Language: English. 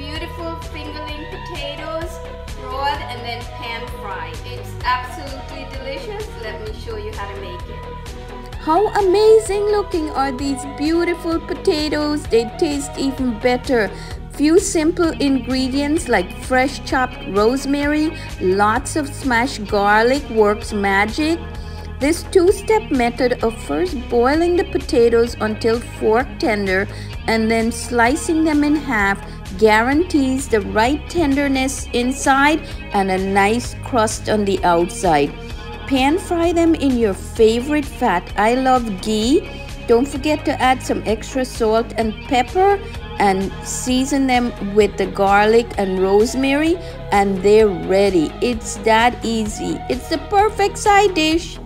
beautiful fingerling potatoes, broiled and then pan fried. It's absolutely delicious. Let me show you how to make it. How amazing looking are these beautiful potatoes. They taste even better. Few simple ingredients like fresh chopped rosemary, lots of smashed garlic works magic. This two-step method of first boiling the potatoes until fork tender and then slicing them in half guarantees the right tenderness inside and a nice crust on the outside. Pan fry them in your favorite fat. I love ghee. Don't forget to add some extra salt and pepper and season them with the garlic and rosemary and they're ready. It's that easy. It's the perfect side dish.